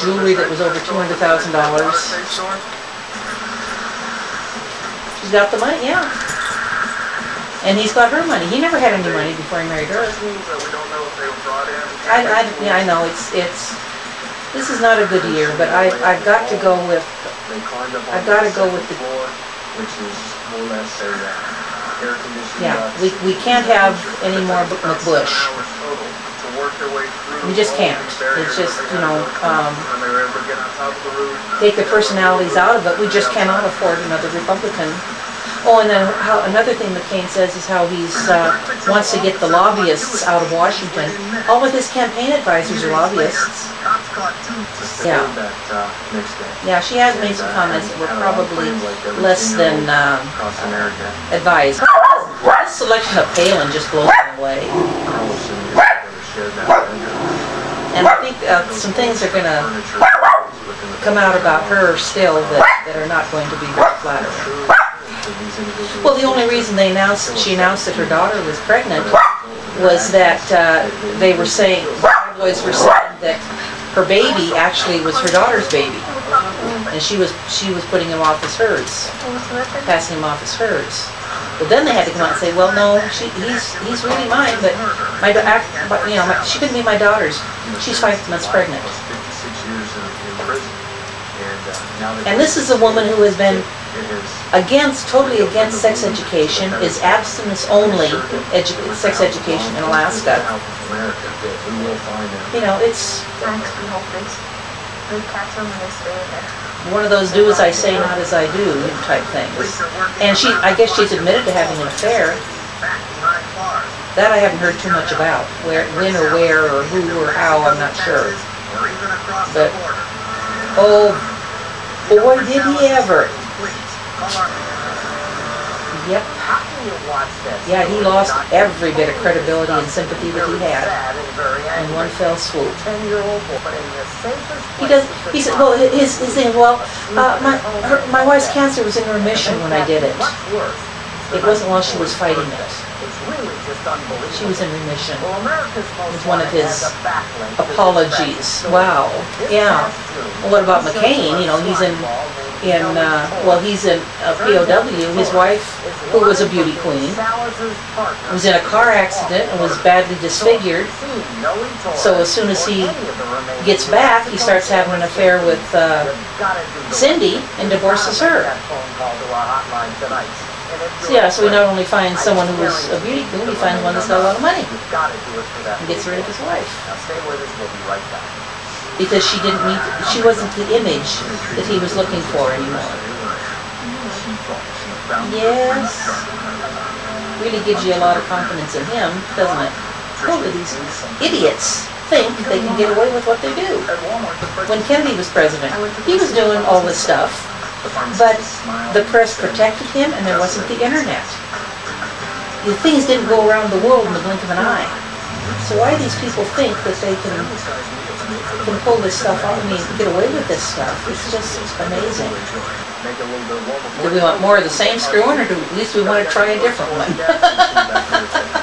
jewelry that was over two hundred thousand dollars. She's got the money, yeah. And he's got her money. He never had any money before he married her. I, I, yeah, I know, it's, it's, this is not a good year, but I, I've got to go with, I've gotta the go with the- which is more or less air conditioned. yeah, we, we can't have any more McBush. seven hours total to work their way through We just can't. It's just, you know, um, When they were able to get on top of the roof. Take the personalities out of it, we just cannot afford another Republican. Oh, and then how, another thing McCain says is how he's, uh, wants to get the lobbyists out of Washington. All of his campaign advisors are lobbyists. Cops caught two. Yeah. That, next day. Yeah, she has made some comments that were probably less than, um, advised. Selection of Palin just blows me away. And I think, uh, some things are gonna come out about her still that, that are not going to be very flattering. Well, the only reason they announced, she announced that her daughter was pregnant was that, uh, they were saying, tabloids were saying that her baby actually was her daughter's baby. And she was, she was putting him off as hers, passing him off as hers. But then they had to come out and say, well, no, she, he's, he's really mine, but my, da- act- but, you know, my- she couldn't be my daughter's. She's five months pregnant. Fifty-six years in in prison, and uh, now that. And this is a woman who has been against, totally against sex education, is abstinence only edu- sex education in Alaska. Out of America, that we will find them. You know, it's Thanks, we hope they, they catch them and they stay in there. One of those do as I say, not as I do type things. And she, I guess she's admitted to having an affair. That I haven't heard too much about. Where, when or where or who or how, I'm not sure. But- Oh, boy, did he ever. Yep, How can you watch yeah, he lost every bit of credibility and sympathy that he had in one fell swoop. He does, he said, well, his, his thing, well, uh, my, her, my wife's cancer was in remission when I did it. It wasn't while she was fighting it. She was in remission. Most one of his Apologies. Wow, yeah. Well, what about McCain? You know, he's in, in, uh, well, he's in a POW. His wife, who was a beauty queen, was in a car accident and was badly disfigured. So as soon as he gets back, he starts having an affair with, uh, Cindy and divorces her. So, yeah, so he not only finds someone who was a beauty queen, he finds one that's got a lot of money and gets rid of his wife. Now stay with us, we'll be right back. Because she didn't meet, she wasn't the image that he was looking for anymore. Yes. Really gives you a lot of confidence in him, doesn't it? Both of these idiots think they can get away with what they do. When Kennedy was president, he was doing all this stuff, but the press protected him and there wasn't the internet. The things didn't go around the world in the blink of an eye. So why do these people think that they can, can pull this stuff off, I mean, get away with this stuff? It's just amazing. Make it a little bit warmer. Do we want more of the same screwing, or do at least we want to try a different one?